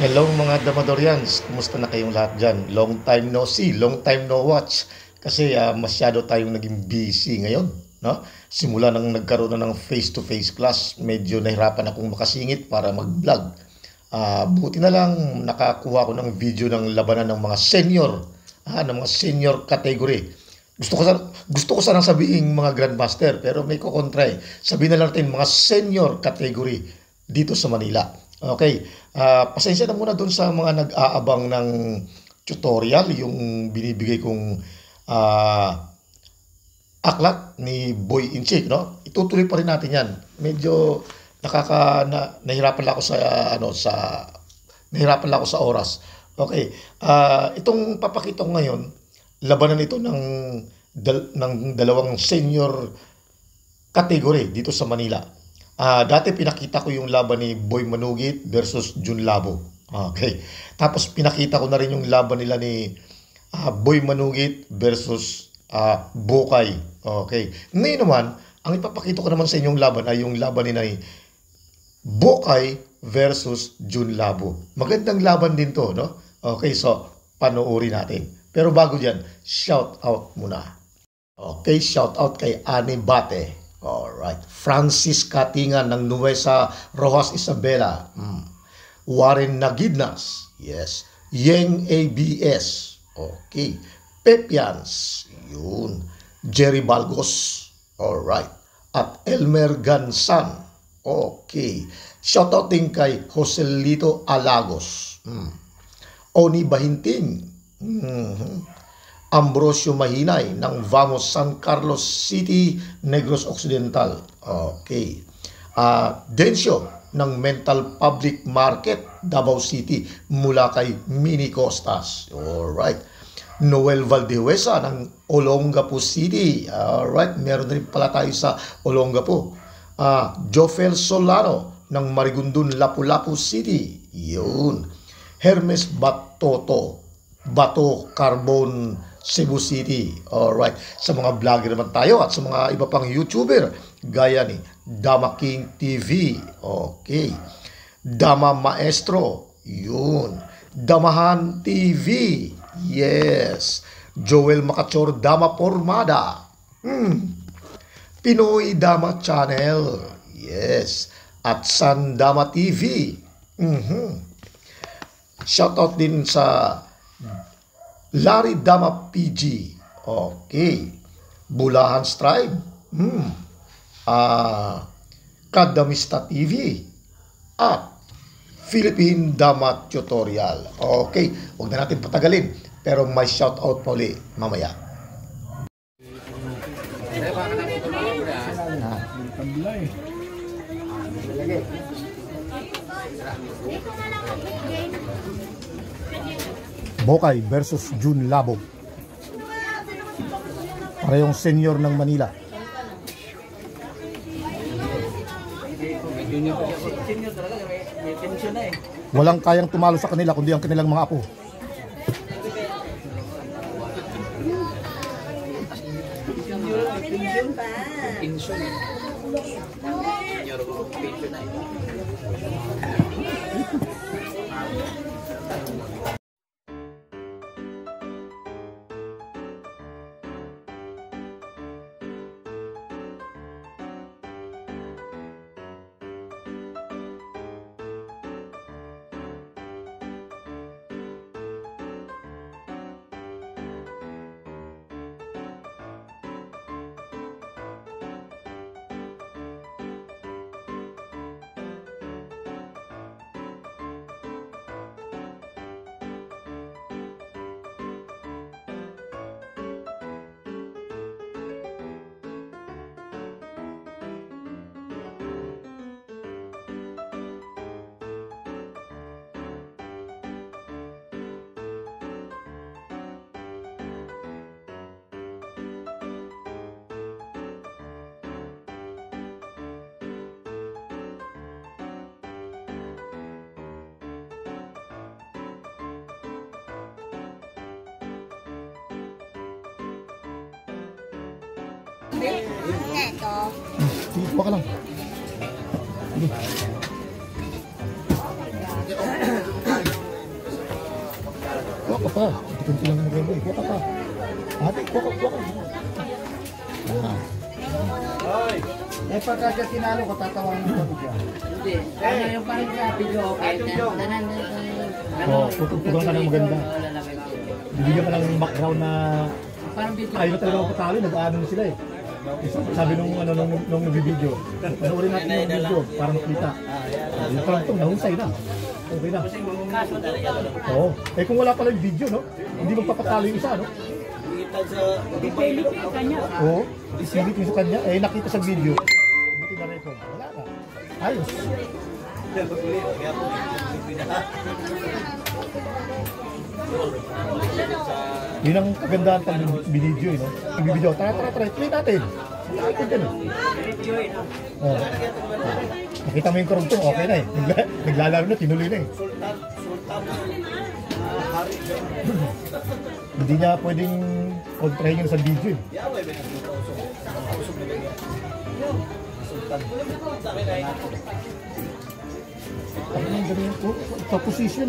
Hello mga Damadorians, kumusta na kayong lahat dyan? Long time no see, long time no watch. Kasi uh, masyado tayong naging busy ngayon. No? Simula nang nagkaroon na ng face-to-face class, medyo nahirapan akong makasingit para mag-vlog. Uh, buti na lang nakakuha ko ng video ng labanan ng mga senior, ah, ng mga senior category. Gusto ko sana, gusto ko sana sabihin mga grandmaster pero may kukontra eh. Sabihin na lang natin mga senior category dito sa Manila. Okay, uh, pasensya na muna doon sa mga nag-aabang ng tutorial, yung binibigay kong uh, aklat ni Boy Inchik, no? Itutuloy pa rin natin 'yan. Medyo nakaka na, nahirapan lang ako sa ano sa nahirapan lang ako sa oras. Okay. Uh, itong papakita ko ngayon, labanan ito ng dal, ng dalawang senior category dito sa Manila. Uh, dati pinakita ko yung laban ni Boy Manugit versus Jun Labo. Okay. Tapos pinakita ko na rin yung laban nila ni uh, Boy Manugit versus uh, Bokay. Okay. Ngayon naman, ang ipapakita ko naman sa inyong laban ay yung laban ni Nay Bokay versus Jun Labo. Magandang laban din to, no? Okay, so panoorin natin. Pero bago diyan, shout out muna. Okay, shout out kay Ani Bate. Alright. Francis Katingan ng Nuesa Rojas Isabela. Hmm. Warren Nagidnas. Yes. Yeng ABS. Okay. Pepians. Yun. Jerry Balgos. Alright. At Elmer Gansan. Okay. Shoutout din kay Joselito Alagos. Hmm. Oni Bahinting. Hmm. Ambrosio Mahinay ng Vamos San Carlos City, Negros Occidental. Okay. Uh, Densyo ng Mental Public Market, Davao City, mula kay Mini Costas. Alright. Noel Valdehuesa ng Olongapo City. Alright, meron rin pala tayo sa Olongapo. Uh, Jofel Solano ng Marigundun, Lapu-Lapu City. Yun. Hermes Batoto. Bato Carbon Cebu City. Alright. Sa mga vlogger naman tayo at sa mga iba pang YouTuber gaya ni Dama King TV. Okay. Dama Maestro. Yun. Damahan TV. Yes. Joel Makachor Dama Pormada. Hmm. Pinoy Dama Channel. Yes. At San Dama TV. Mm-hmm. Shoutout din sa Larry Dama PG. Okay. Bulahan Strive. Hmm. Ah, Kadamista TV. At Philippine Dama Tutorial. Okay. Huwag na natin patagalin. Pero may shout out pa uli mamaya. Bokay versus Jun Labo. Parehong senior ng Manila. Walang kayang tumalo sa kanila kundi ang kanilang mga apo. Pension pa. Pension. Pension na Neto. Sige, baka lang. Sige. ka pa. Kunti lang maganda. eh. Kuha ka pa. Ate, kuha ka, kuha ka. Ah. Eh, pagka siya tinalo ko, tatawanan ko siya. Hindi. Ano yung parang sa video okay? Tanan Oo, oh, tutugan ka ng maganda. Bibigyan ka ng background na Parang video. ayaw talaga magpatalo, nag-ano na sila eh. Sabi nung ano nung nung nag-video, panoorin natin yung video para makita. Yung parang ito, nahusay na. Okay na. Oo. Eh kung wala pala yung video, no? Hindi magpapatalo yung isa, no? Oo. Isingit yung kanya. Eh nakita sa video. Buti na record. Wala na. Ayos. Yun ang kagandahan pag video, eh, no? Pag video, tara, tara, tara, play natin. Wala ka dyan, eh. Oh. Nakita mo yung karugtong, okay na eh. Nagla- naglalaro na, tinuloy na eh. Hindi niya pwedeng kontrahin yun sa video eh. Yung ganyan ko? Sa position,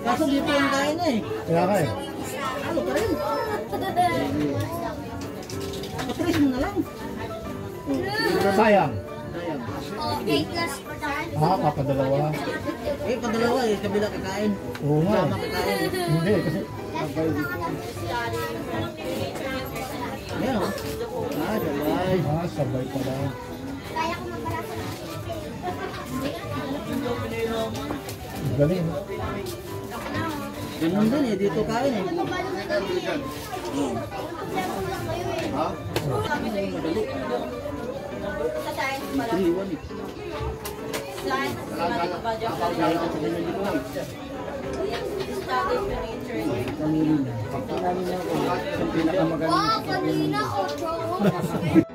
Kaso dito yung kain eh. Kaya ka eh. Ano ka rin? Patris mo na lang. Sayang. Okay, class for that. Ah, papadalawa. Eh, padalawa eh. Kabila kakain. Oo nga. Sama kakain. Hindi, kasi Ayan o. Ah, sabay. ah, sabay pala. Kaya ko magbarasa ng Galing. Ganun din eh. Dito kain eh. Eh. Madali. Sa science pala. Iwan eh. Science, mathematics, budget. Studies, literature.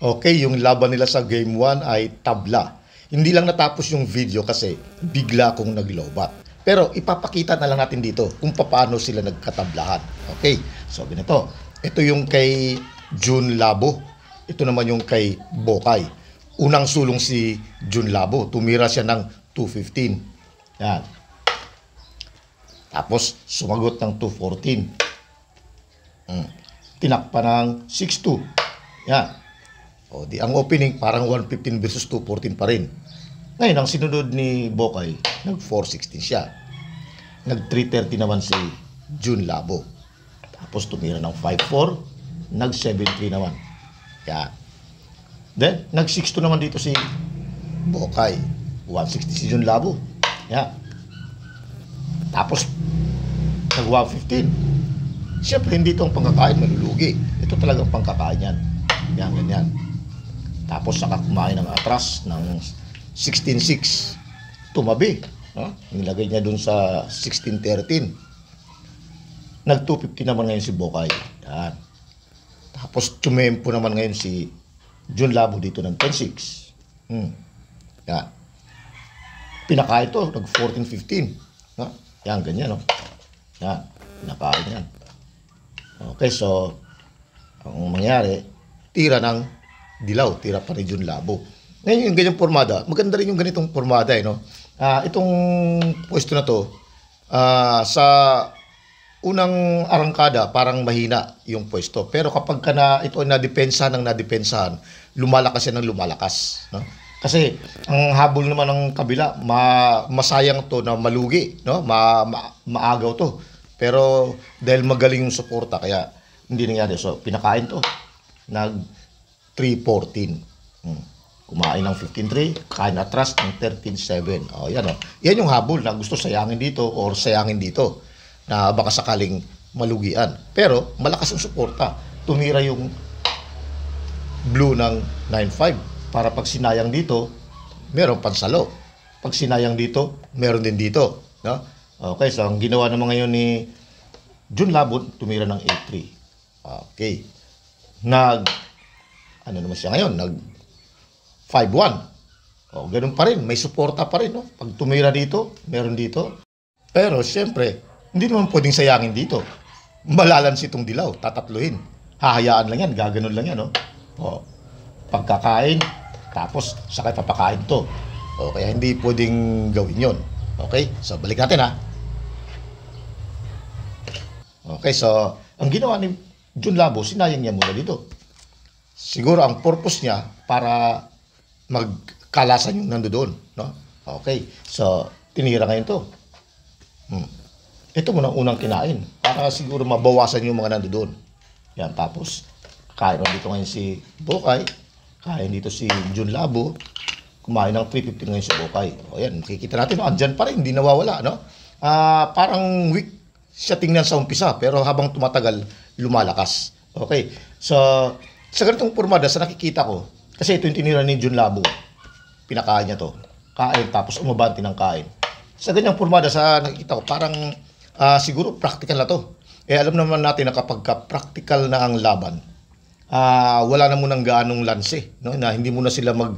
Okay, yung laban nila sa game 1 ay tabla. Hindi lang natapos yung video kasi bigla kong naglobat. Pero ipapakita na lang natin dito kung paano sila nagkatablahan. Okay, so ganito. Ito yung kay June Labo. Ito naman yung kay Bokay. Unang sulong si June Labo. Tumira siya ng 215. Yan. Tapos sumagot ng 214. Mm. Tinakpa ng 6-2. Yan. O di ang opening parang 115 versus 214 pa rin. Ngayon, ang sinunod ni Bokay, nag 416 siya. Nag 330 naman si June Labo. Tapos tumira ng 5-4, nag 7-3 naman. Yan. Then, nag 6-2 naman dito si Bokay. 160 si June Labo. Yan. Tapos, nag 115. Siyempre, hindi itong pangkakain malulugi. Ito talagang pangkakain yan. Yan, ganyan. Tapos saka kumain ng atras ng 16-6. Tumabi. No? Nilagay niya dun sa 16-13. Nag 250 naman ngayon si Bokay. Yan. Tapos tumempo naman ngayon si Jun Labo dito ng 10-6. Hmm. Yan. Pinakain to, nag 14-15. No? Yan, ganyan, no? Yan. Pinakain yan. Okay, so, ang mangyari, tira ng dilaw, tira pa rin Jun Labo. Ngayon yung ganyang formada, maganda rin yung ganitong formada eh, no? Ah, itong pwesto na to, ah, sa unang arangkada, parang mahina yung pwesto. Pero kapag ka na, ito ay nadepensa ng nadepensahan, lumalakas yan ng lumalakas. No? Kasi ang habol naman ng kabila, ma, masayang to na malugi, no? Ma, ma, maagaw to. Pero dahil magaling yung suporta, kaya hindi nangyari. So, pinakain to. Nag 314. Hmm. Kumain ng 15-3, kain atras ng 13-7. Oh, yan, oh. yan yung habol na gusto sayangin dito or sayangin dito na baka sakaling malugian. Pero malakas ang suporta. Tumira yung blue ng 9-5 para pag sinayang dito, meron pansalo. Pag sinayang dito, meron din dito. No? Okay, so ang ginawa naman ngayon ni Jun Labon, tumira ng 8-3. Okay. Nag ano naman siya ngayon, nag 5-1. O, ganun pa rin, may suporta pa rin, no? Pag tumira dito, meron dito. Pero, siyempre, hindi naman pwedeng sayangin dito. Malalansi itong dilaw, tatatluhin. Hahayaan lang yan, gaganon lang yan, no? O, pagkakain, tapos sakay papakain to. O, kaya hindi pwedeng gawin yon. Okay? So, balik natin, ha? Okay, so, ang ginawa ni Jun Labo, sinayang niya muna dito. Siguro ang purpose niya para magkalasan yung nandoon, no? Okay. So, tinira ngayon to. Hmm. Ito muna ang unang kinain para siguro mabawasan yung mga nandoon. Yan, tapos kain dito ngayon si Bokay, kain dito si Jun Labo, kumain ng 350 ngayon si Bokay. O yan, makikita natin, no, andyan pa rin, hindi nawawala, no? Ah, parang weak siya tingnan sa umpisa, pero habang tumatagal, lumalakas. Okay, so sa ganitong formada, sa nakikita ko, kasi ito yung tinira ni Jun Labo, pinakain niya to. Kain, tapos umabanti ng kain. Sa ganyang formada, sa nakikita ko, parang ah, siguro practical na to. Eh alam naman natin na kapag ka practical na ang laban, ah, wala na munang gaanong lanse, no? Na hindi muna sila mag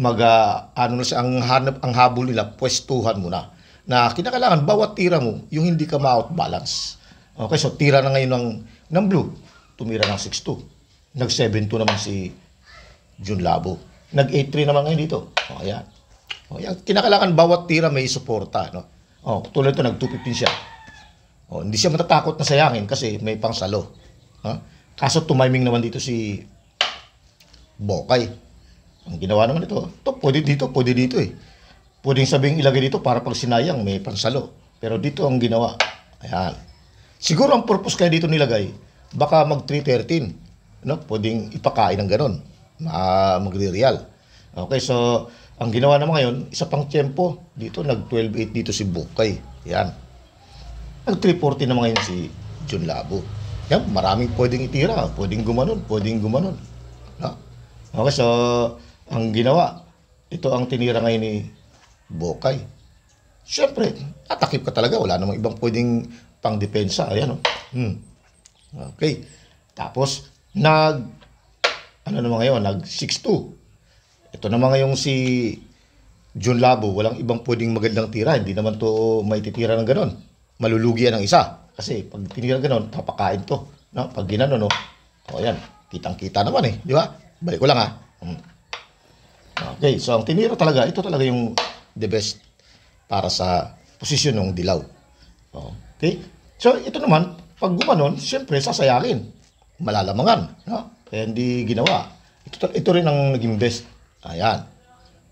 mag ah, ano na siya, ang hanap ang habol nila pwestuhan muna. Na kinakailangan bawat tira mo yung hindi ka ma-out balance. Okay, so tira na ngayon ng ng blue, tumira ng 6-2. Nag 7-2 naman si Jun Labo. Nag 8-3 naman ngayon dito. O, ayan. O, ayan. Kinakailangan bawat tira may suporta, no? O, tulad ito, nag 215 siya. O, hindi siya matatakot na sayangin kasi may pangsalo. Ha? Kaso tumiming naman dito si Bokay. Ang ginawa naman ito, to pwede dito, pwede dito eh. Pwedeng sabing ilagay dito para pag sinayang may pansalo. Pero dito ang ginawa. Ayan. Siguro ang purpose kaya dito nilagay, baka mag 313. No? Pwedeng ipakain ng ganon. Ma magre-real. Okay, so ang ginawa naman ngayon, isa pang tiyempo. Dito nag 12-8 dito si Bukay. Yan. Nag 340 naman ngayon si Jun Labo. Yan, maraming pwedeng itira. Pwedeng gumanon, pwedeng gumanon. No? Okay, so ang ginawa, ito ang tinira ngayon ni Bokay. Siyempre, tatakip ka talaga. Wala namang ibang pwedeng pang depensa. Ayan, oh. Hmm. Okay. Tapos, nag ano naman ngayon, nag 6-2. Ito naman ngayong si John Labo, walang ibang pwedeng magandang tira. Hindi naman to may titira ng ganon. Malulugi yan ang isa. Kasi pag tinira ganon, papakain to. No? Pag ginano, no? O yan, kitang-kita naman eh. Di ba? Balik ko lang ha. Hmm. Okay, so ang tinira talaga, ito talaga yung the best para sa posisyon ng dilaw. Okay? So ito naman, pag gumanon, siyempre sasayangin. Malalamangan. No? Kaya hindi ginawa. Ito, ito rin ang naging best. Ayan.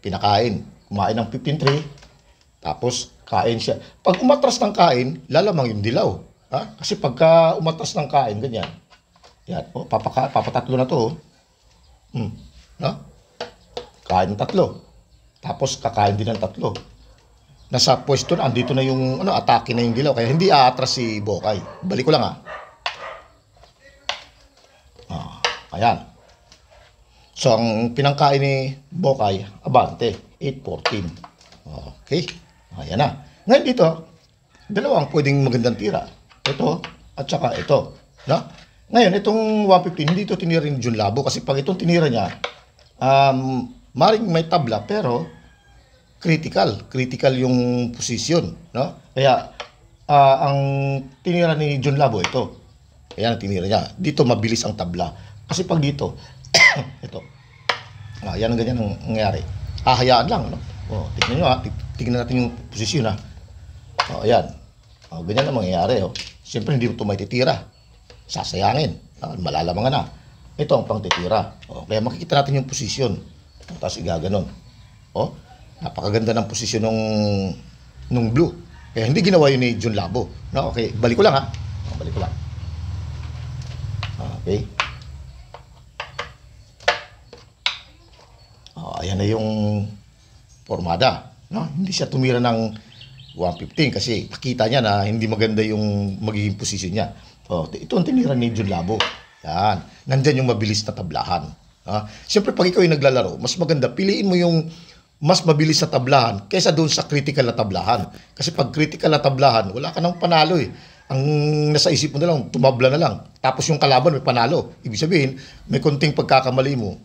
Pinakain. Kumain ng 15-3. Tapos, kain siya. Pag umatras ng kain, lalamang yung dilaw. Ha? Kasi pagka umatras ng kain, ganyan. Yan. O, papaka, papatatlo na to. Oh. Hmm. No? Kain ng tatlo. Tapos, kakain din ng tatlo. Nasa pwesto na, andito na yung, ano, atake na yung dilaw. Kaya hindi aatras si Bokay. Balik ko lang ha. Ah, ayan. So, ang pinangkain ni Bokay, Abante, 8.14. Okay. Ayan na. Ngayon dito, dalawang pwedeng magandang tira. Ito at saka ito. No? Ngayon, itong 115, hindi ito tinira ni Jun Labo kasi pag itong tinira niya, um, maring may tabla pero critical. Critical yung posisyon. No? Kaya, ah, ang tinira ni Jun Labo ito. Kaya ang tinira niya. Dito mabilis ang tabla. Kasi pag dito, ito. Ah, yan ang ganyan ang nangyari. Hahayaan lang, no? Oh, tignan nyo ha. Tig- Tignan natin yung posisyon ha. Oh, ayan. Oh, ganyan ang mangyayari, oh. Siyempre, hindi mo ito may titira. Sasayangin. Ah, malalamangan na. Ito ang pangtitira. Oh, kaya makikita natin yung posisyon. Oh, tapos igaganon. Oh, napakaganda ng posisyon ng nung blue. Kaya hindi ginawa yun ni John Labo. No, okay, balik ko lang ha. Oh, balik ko lang. Okay. Ayan na yung formada. No? Hindi siya tumira ng 115 kasi nakita niya na hindi maganda yung magiging posisyon niya. Oh, ito ang tinira ni John Labo. Yan. Nandyan yung mabilis na tablahan. Ha? Siyempre, pag ikaw yung naglalaro, mas maganda, piliin mo yung mas mabilis na tablahan kaysa doon sa critical na tablahan. Kasi pag critical na tablahan, wala ka nang panalo eh. Ang nasa isip mo na lang, tumabla na lang. Tapos yung kalaban may panalo. Ibig sabihin, may konting pagkakamali mo,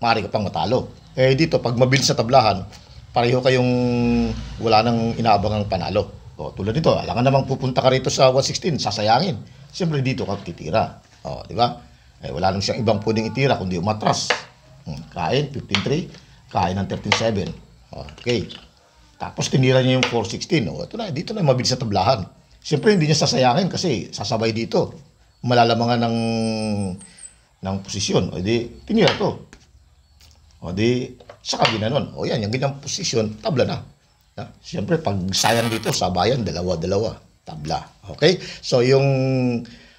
maaari ka pang matalo. Eh dito, pag mabilis na tablahan, pareho kayong wala nang inaabangang panalo. O, tulad nito, alangan namang pupunta ka rito sa 116, sasayangin. Siyempre dito ka titira. O, di ba? Eh, wala nang siyang ibang pwedeng itira kundi umatras. Hmm, kain, 15-3. Kain ng 13-7. Okay. Tapos tinira niya yung 416. O, ito na, dito na mabilis na tablahan. Siyempre hindi niya sasayangin kasi sasabay dito. Malalamangan ng ng posisyon. O di, tinira to. O di, saka ginanon. O yan, yung ganyang posisyon, tabla na. Ha? Siyempre, pag sayang dito, sabayan, dalawa-dalawa. Tabla. Okay? So, yung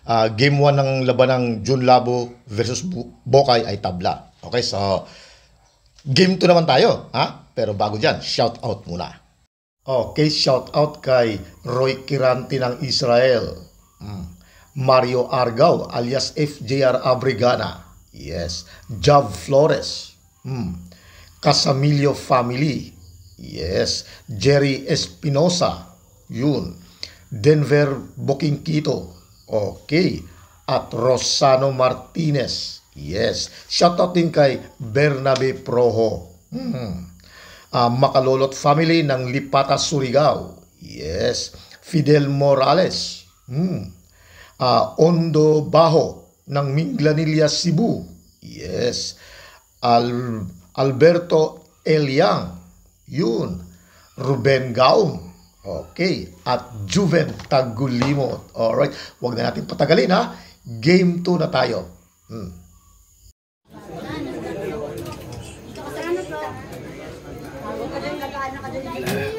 ah, game 1 ng laban ng Jun Labo versus Bokay ay tabla. Okay? So, game 2 naman tayo. Ha? Pero bago dyan, shout out muna. Okay, shout out kay Roy Kiranti ng Israel. Mm. Mario Argao alias FJR Abrigana. Yes. Jav Flores. Mm. Casamillo Family. Yes. Jerry Espinosa. Yun. Denver Bokingkito. Okay. At Rosano Martinez. Yes. Shout out din kay Bernabe Proho. Hmm. Ah, Makalolot family ng Lipata, Surigao. Yes. Fidel Morales. Hmm. Ah, Ondo Baho ng Minglanilla, Cebu. Yes. Al Alberto Eliang. Yun. Ruben Gaum. Okay. At Juven Tagulimot. Alright. Huwag na natin patagalin ha. Game 2 na tayo. Hmm. Nag-ano ka din. Ayun!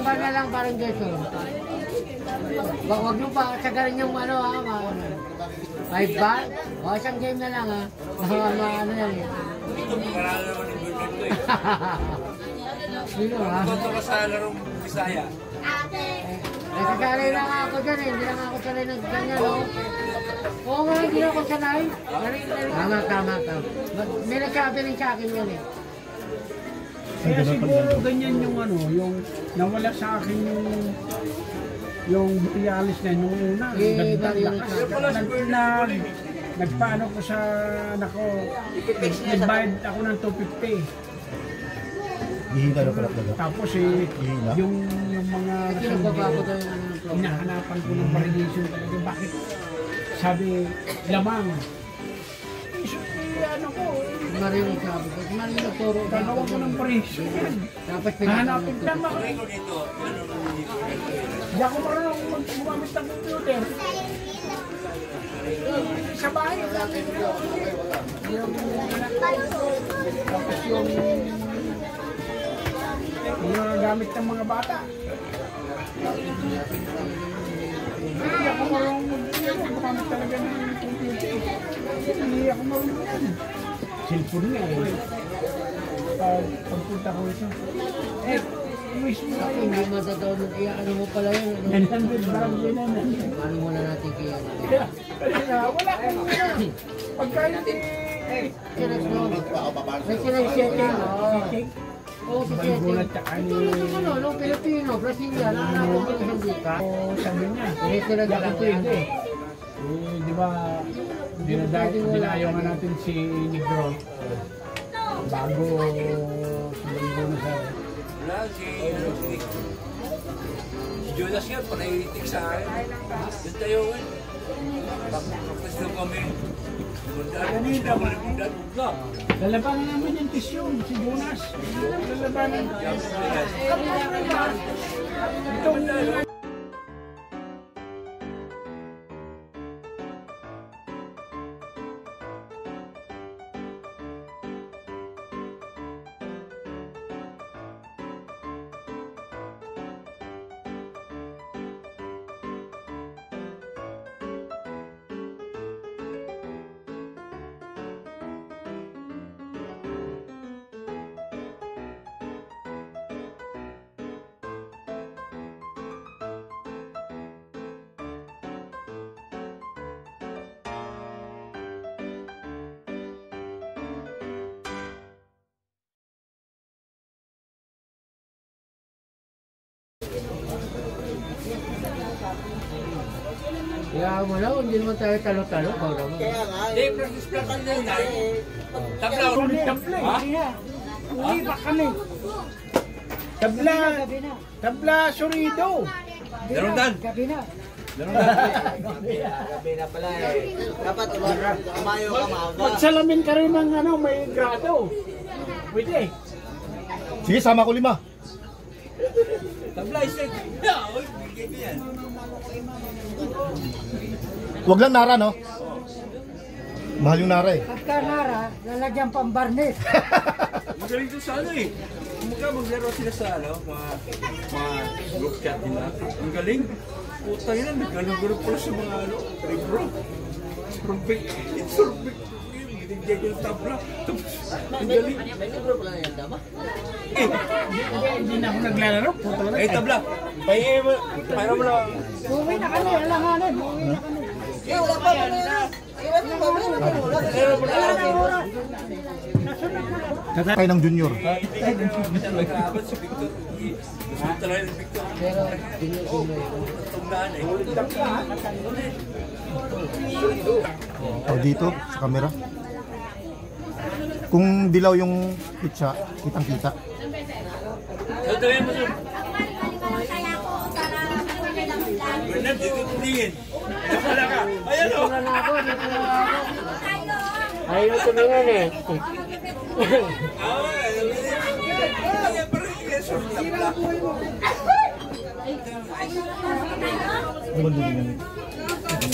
Ilang bar na lang parang Jason. Wag, wag nyo pa sagarin yung ano ha. Ma, five bar? O, isang game na lang ha. Ma, ma, ano yan eh. Sino ha? Punta ka sa larong Bisaya. Ate! Nagsasanay lang ako dyan eh. Hindi lang ako sanay ng ganyan, no? Oo nga, hindi ako sanay. Tama, tama, tama. May nagsabi rin sa akin yan eh. Kaya siguro ganyan yung ano, yung nawala sa akin yung yung Vialis na nung una. Eh, lakas. Nag, nagpaano ko sa nako, nagbayad ako ng 250. Hihina na pala talaga. Tapos eh, yung, yung mga ano ng program. hinahanapan ko ng variation talaga. Bakit? Sabi, lamang. Eh, ano ko, eh, Mario nagsabi ko. Mario nagturo. gagawa ko ng variation yan. Tapos Hanapin lang ako. Hindi ako marunong gumamit ng computer. Sa bahay. Yung tapos yung mga gamit ng mga bata. Hindi ako marunong gumamit talaga ng computer. Hindi ako marunong yan. Cellphone nga eh. Pag pagpunta ko ito. Eh, mismo Ako, hindi matataon. Iya, ano mo pala yun? Ano? 900 bago yun na Paano mo na natin kaya? Kaya, kaya wala akong ano. Pagkain eh, Sinex mo. May sinex setting. Oo. Oo, si. Ito naman yung ano, no, Pilipino, Brazilian, ang anak ko ng hindi ka. O sabi niya, Eh, sila hindi ako dalawa. pwede. Eh, di ba, nga natin si Negro bago sumaligo na sa... Wala, si, ano, si, si Jonas nga, panaitik sa akin. Doon tayo, eh. Tapos na kami. Kanina, malimundad ka. Lalabanan naman yung tisyon, si Jonas. Lalabanan. Itong Kaya mo na, hindi naman tayo talo-talo. Bawa naman. Hindi, practice practice na yun, ay. Tablaw. tabla eh. Uwi pa kami. Tabla, tabla surido. Daron dan. Gabi na. Magsalamin ka rin ng ano, may grado. Pwede. Sige, sama ko lima. Tabla, isip. Huwag lang nara, no? Mahal yung nara eh. Pagka nara, lalagyan pang barnet. Magaling to sa ano eh. Kumbaga maglaro sila sa ano, mga, mga group chat nila. Ang galing. Puta yun, nagano-gano pala sa mga ano, libro. Sorbet, it's sorbet. Binigyan yung tabla. Tapos, ang galing. Eh, Hindi na ako naglalaro. Na. eh tabla. Pahingi mo, para mo lang. Uwi na kami, alanganin. Uwi na kami. Ng junior. Nagkakabat si Victor. Gusto talaga ni Victor. Pero, dinyo-dinyo. Tandaan eh. O dito, sa camera. Kung dilaw yung pizza, kitang-kita. Ayaw tumingin eh. Ano?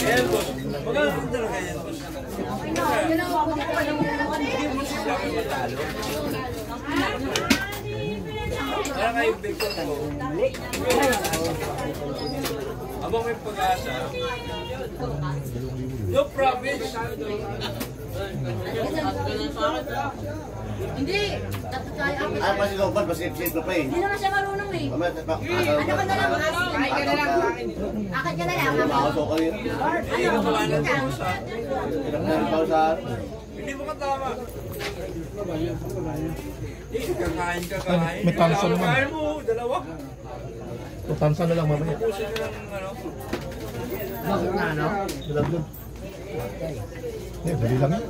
Ayan, boss. Magkano talaga yan, boss? Para kayo Victor ko. Abang may pag-asa. No province. Hindi. Tapos tayo ako. Ay, kasi lobat, mas safe pa eh. Hindi naman siya marunong eh. Mamaya, Ano ka na lang, ano? Kain ka na lang. Akin ka na lang, ano? Ako kayo. Lord, ano? Kumain ka. Pinagdaan pa sa Hindi mo katama. Kakain ka, kakain. May Dalawa naman. Kain mo, dalawa. Tutansa na lang mamaya. Pusin na lang, ano. Bakit na ano? Eh, dali lang yan.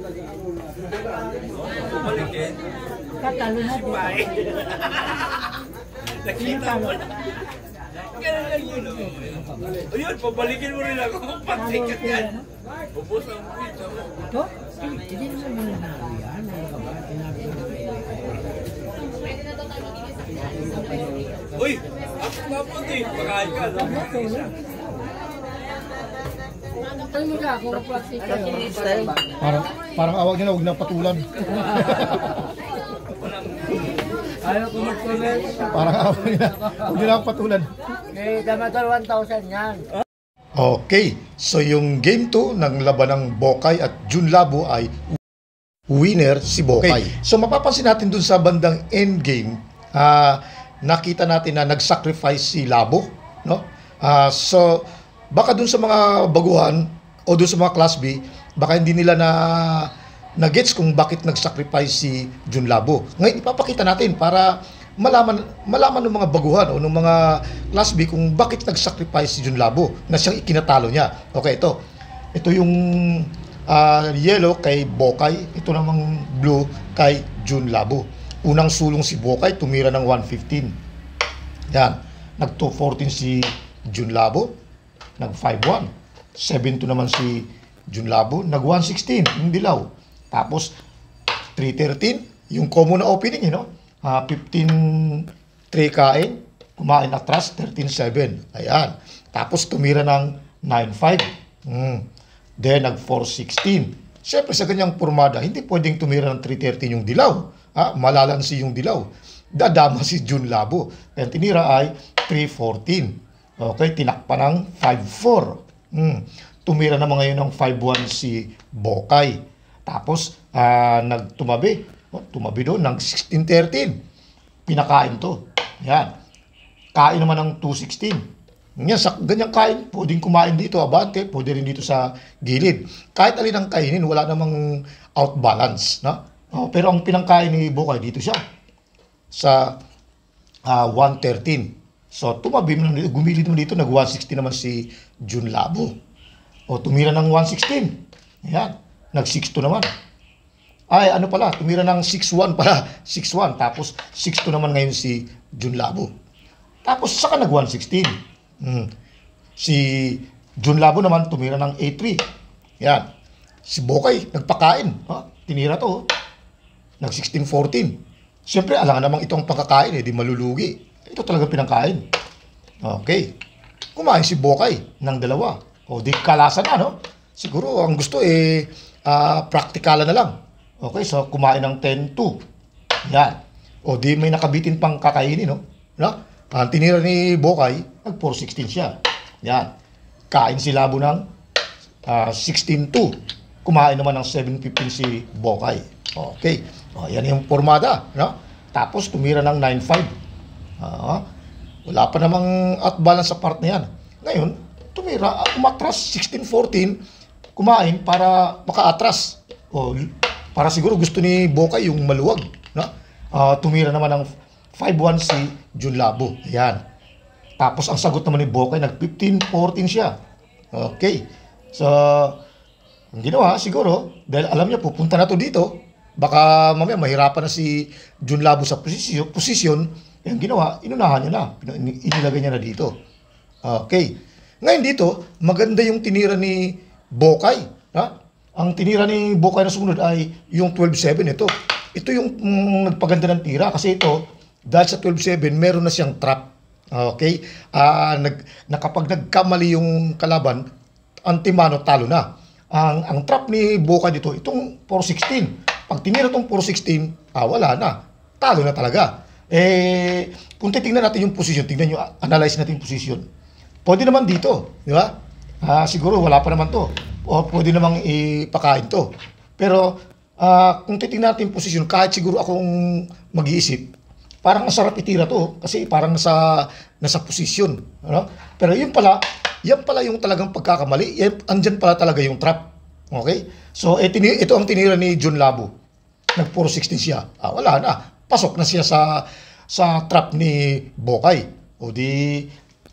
Bumalikin. Katalo na din. Bye. Nakita mo na. Ganun lang yun. oh. Ayun, pabalikin mo rin ako. Patikat yan. Ubus ang pizza mo. Ito? Hindi naman mo na yan. Ano ka ba? Sinabi ko na Uy, ako kapag eh. Pakain ka. Parang, parang awag nila, huwag na patulan. Ayaw ko mag-comment. Parang awag nila, huwag nila akong patulan. Eh, Damador 1,000 yan. Okay, so yung game 2 ng laban ng Bokay at Jun Labo ay winner si Bokay. So mapapansin natin dun sa bandang end game, ah, nakita natin na nag-sacrifice si Labo, no? Ah, so baka dun sa mga baguhan o dun sa mga class B, baka hindi nila na na gets kung bakit nag-sacrifice si Jun Labo. Ngayon ipapakita natin para malaman malaman ng mga baguhan o ng mga class B kung bakit nag-sacrifice si Jun Labo na siyang ikinatalo niya. Okay, ito. Ito yung ah, yellow kay Bokay, ito namang blue kay Jun Labo. Unang sulong si Bokay, tumira ng 115. Yan. Nag-214 si Jun Labo, nag-5-1. 7-2 naman si Jun Labo, nag-116, yung dilaw. Tapos, 313, yung common na opening, you know? Ah, 15 3 kain, kumain atras, 13-7. Ayan. Tapos tumira ng 9-5. Mm. Then nag 4-16. Siyempre sa ganyang formada, hindi pwedeng tumira ng 3-13 yung dilaw. Ha? Malalansi yung dilaw. Dadama si Jun Labo. Kaya tinira ay 3-14. Okay, tinakpan ng 5-4. Mm. Tumira naman ngayon ng 5-1 si Bokay. Tapos, ah, nagtumabi. Oh, tumabi doon ng 16-13. Pinakain to. Yan. Kain naman ng 216. Yan, sa ganyang kain, pwedeng kumain dito, abante, pwede rin dito sa gilid. Kahit alin ang kainin, wala namang outbalance. No? Oh, pero ang pinangkain ni Bokay, dito siya. Sa ah, 113. So, tumabi naman, dito, dito, nag-160 naman si Jun Labo. O, tumira ng 116. Yan. Nag-62 naman. Ay, ano pala, tumira ng 6-1 pala. 6-1. Tapos 6-2 naman ngayon si Jun Labo. Tapos saka nag 116. Hmm. Si Jun Labo naman tumira ng 8-3. Yan. Si Bokay, nagpakain. Ha? Tinira to. oh. Nag 16-14. Siyempre, alangan namang itong pagkakain, eh, di malulugi. Ito talaga pinangkain. Okay. Kumain si Bokay ng dalawa. O di kalasan na, no? Siguro, ang gusto eh, ah, praktikalan na lang. Okay, so kumain ng 10-2. Yan. O di may nakabitin pang kakainin, no? No? Ang tinira ni Bokay, nag 4-16 siya. Yan. Kain si Labo ng ah, 16-2. Kumain naman ng 7-15 si Bokay. Okay. O, yan yung formada, no? Tapos tumira ng 9-5. Ah, wala pa namang outbalance sa part na yan. Ngayon, tumira, umatras 16-14, kumain para makaatras. O, para siguro gusto ni Bokay yung maluwag. No? Ah, tumira naman ng 5-1 si Jun Labo. Ayan. Tapos ang sagot naman ni Bokay, nag 15-14 siya. Okay. So, ang ginawa siguro, dahil alam niya pupunta na to dito, baka mamaya mahirapan na si Jun Labo sa posisyon, posisyon eh, ang ginawa, inunahan niya na. Inilagay niya na dito. Okay. Ngayon dito, maganda yung tinira ni Bokay. Ha? Ang tinira ni Bokay na sumunod ay yung 12-7 ito. Ito yung mm, nagpaganda ng tira kasi ito, dahil sa 12-7, meron na siyang trap. Okay? Ah, nag, na kapag nagkamali yung kalaban, antimano talo na. Ang ang trap ni Bokay dito, itong 416. Pag tinira itong 416, ah, wala na. Talo na talaga. Eh, kung titingnan natin yung position, tingnan nyo, analyze natin yung position. Pwede naman dito, di ba? Ah, siguro wala pa naman to. O pwede namang ipakain to. Pero ah, kung titingnan natin yung posisyon, kahit siguro akong mag-iisip, parang masarap itira to kasi parang nasa nasa posisyon, ano? Pero yun pala, yan pala yung talagang pagkakamali. Yan, andyan pala talaga yung trap. Okay? So, ito, ito ang tinira ni John Labo. Nag puro 16 siya. Ah, wala na. Pasok na siya sa sa trap ni Bokay. O di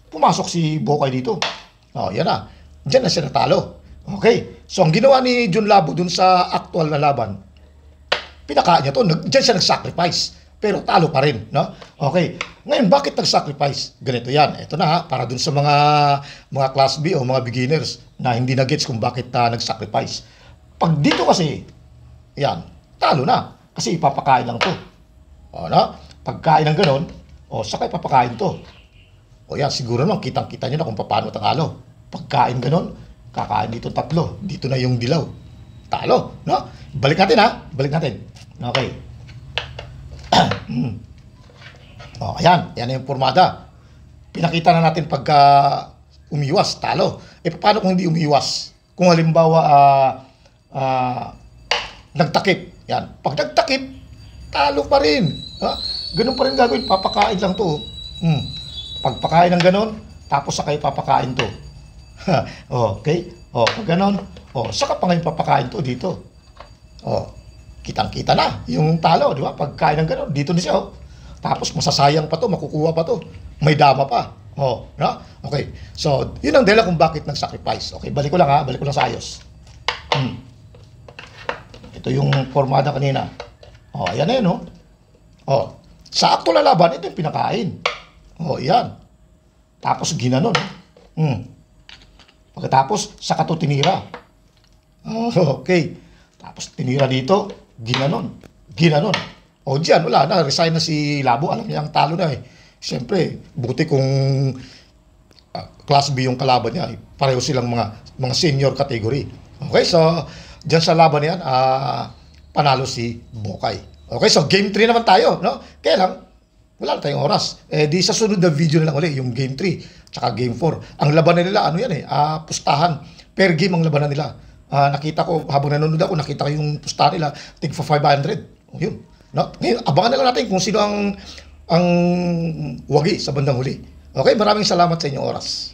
pumasok si Bokay dito. Oh, yan na. Diyan na siya natalo. Okay. So, ang ginawa ni John Labo dun sa actual na laban, pinaka niya to. Nag, diyan siya nag-sacrifice. Pero talo pa rin, no? Okay. Ngayon, bakit nag-sacrifice? Ganito yan. Ito na ha, para dun sa mga mga class B o mga beginners na hindi na gets kung bakit uh, nag-sacrifice. Pag dito kasi, yan, talo na. Kasi ipapakain lang to. O, no? Pagkain ng ganon, o, saka ipapakain to. O yan, siguro naman, kitang-kita nyo na kung paano talo. Pagkain ganon, kakain dito tatlo. Dito na yung dilaw. Talo, no? Balik natin ha, balik natin. Okay. oh, ayan, yan yung formada. Pinakita na natin pagka umiwas, talo. Eh, paano kung hindi umiwas? Kung halimbawa, ah, ah, nagtakip. Yan. Pag nagtakip, talo pa rin. Ha? Ganun pa rin gagawin. Papakain lang to. Hmm. Pagpakain ng ganun, tapos saka ipapakain to. Okay? O, pag ganun, o, saka pa ngayon papakain to dito. O, kitang-kita na yung talo, di ba? Pagkain ng ganun, dito na siya, oh. Tapos masasayang pa to, makukuha pa to. May dama pa. Oh, no? Okay. So, yun ang dahilan kung bakit nag-sacrifice. Okay, balik ko lang ha, balik ko lang sa ayos. Hmm. Ito yung formada kanina. Oh, ayan na yun, oh. Oh, sa actual na laban, ito yung pinakain. Oh, yan. Tapos ginanon. Hmm. Pagkatapos, saka to tinira. Oh, okay. Tapos tinira dito, ginanon. Ginanon. O diyan, wala na. Resign na si Labo. Alam niya ang talo na eh. Siyempre, buti kung ah, class B yung kalaban niya. eh, Pareho silang mga mga senior category. Okay, so diyan sa laban na yan, ah, panalo si Bokay. Okay, so game 3 naman tayo, no? Kaya lang, wala tayong oras. Eh, di sa sunod na video na lang ulit, yung game 3, tsaka game 4. Ang labanan nila, ano yan eh, ah, pustahan. Per game ang labanan nila. Ah, nakita ko, habang nanonood ako, nakita ko yung pustahan nila, tig for 500. O yun. No? Ngayon, abangan na lang natin kung sino ang ang wagi sa bandang huli. Okay, maraming salamat sa inyong oras.